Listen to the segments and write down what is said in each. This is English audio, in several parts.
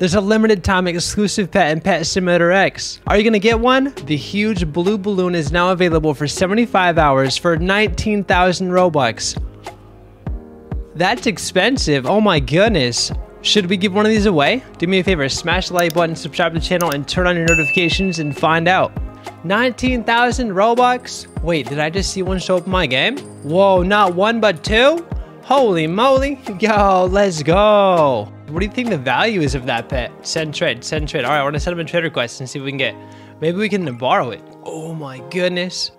There's a limited time exclusive pet in Pet Simulator X. Are you gonna get one? The huge blue balloon is now available for 75 hours for 19,000 Robux. That's expensive. Oh my goodness. Should we give one of these away? Do me a favor, smash the like button, subscribe to the channel, and turn on your notifications and find out. 19,000 Robux? Wait, did I just see one show up in my game? Whoa, not one but two? Holy moly. Yo, let's go. What do you think the value is of that pet? Send trade, send trade. All right, I want to send him a trade request and see if we can get, maybe we can borrow it. Oh my goodness.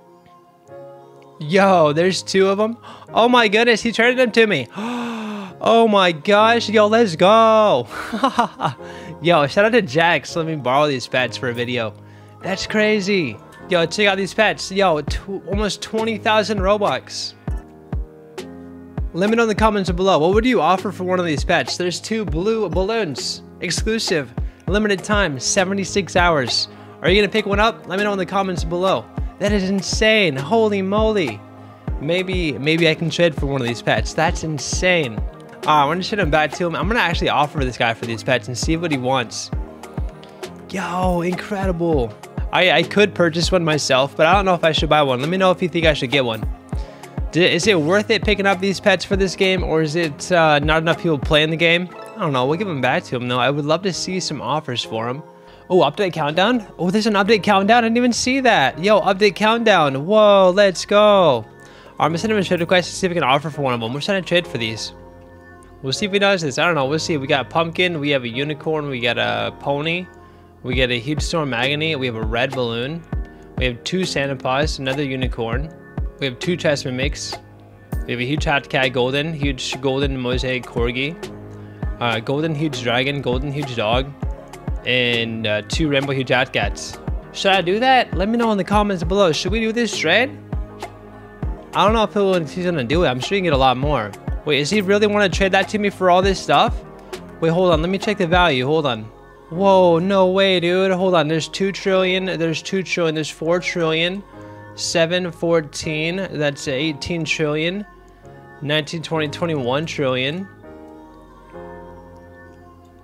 Yo, there's two of them. Oh my goodness, he traded them to me. Oh my gosh, yo, let's go. yo, shout out to Jax. Let me borrow these pets for a video. That's crazy. Yo, check out these pets. Yo, almost 20,000 Robux. Let me know in the comments below. What would you offer for one of these pets? There's two blue balloons. Exclusive. Limited time. 76 hours. Are you to pick one up? Let me know in the comments below. That is insane. Holy moly. Maybe, maybe I can trade for one of these pets. That's insane. Uh, I'm going to send him back to him. I'm to actually offer this guy for these pets and see what he wants. Yo, incredible. I, I could purchase one myself, but I don't know if I should buy one. Let me know if you think I should get one. Is it worth it picking up these pets for this game, or is it uh, not enough people playing the game? I don't know. We'll give them back to him, though. I would love to see some offers for them. Oh, update countdown? Oh, there's an update countdown. I didn't even see that. Yo, update countdown. Whoa, let's go. I'm to send him a trade request to see if we can offer for one of them. We're trying to trade for these. We'll see if he does this. I don't know. We'll see. We got a pumpkin. We have a unicorn. We got a pony. We get a huge storm agony. We have a red balloon. We have two Santa Paws, another unicorn. We have two chest mimics. We have a huge cat golden, huge golden mosaic corgi, uh, golden huge dragon, golden huge dog, and uh, two rainbow huge hacked cats. Should I do that? Let me know in the comments below. Should we do this trade? I don't know if he's gonna do it. I'm sure you can get a lot more. Wait, is he really want to trade that to me for all this stuff? Wait, hold on. Let me check the value. Hold on. Whoa, no way, dude. Hold on. There's 2 trillion. There's 2 trillion. There's 4 trillion. 7, 14, that's 18 trillion, 19, 20, 21 trillion,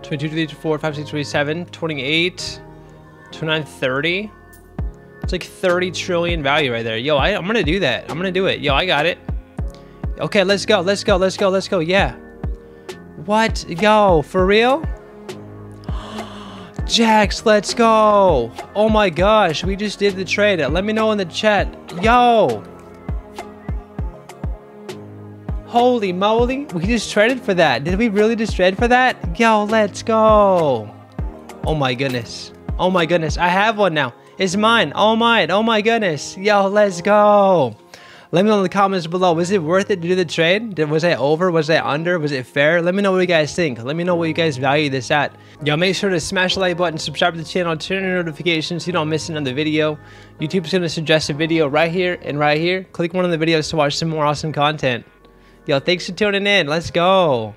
22, 23, 24, 5, 6, 27, 28, 29, 30. It's like 30 trillion value right there. Yo, I, I'm gonna do that. I'm gonna do it. Yo, I got it. Okay, let's go, let's go, let's go, let's go. Yeah. What? Yo, for real? Jax, let's go. Oh my gosh, we just did the trade. Let me know in the chat. Yo. Holy moly, we just traded for that. Did we really just trade for that? Yo, let's go. Oh my goodness. Oh my goodness, I have one now. It's mine. Oh my, oh my goodness. Yo, let's go. Let me know in the comments below. Was it worth it to do the trade? Was it over? Was it under? Was it fair? Let me know what you guys think. Let me know what you guys value this at. Y'all make sure to smash the like button, subscribe to the channel, turn on notifications so you don't miss another video. YouTube's going to suggest a video right here and right here. Click one of the videos to watch some more awesome content. Yo, thanks for tuning in. Let's go.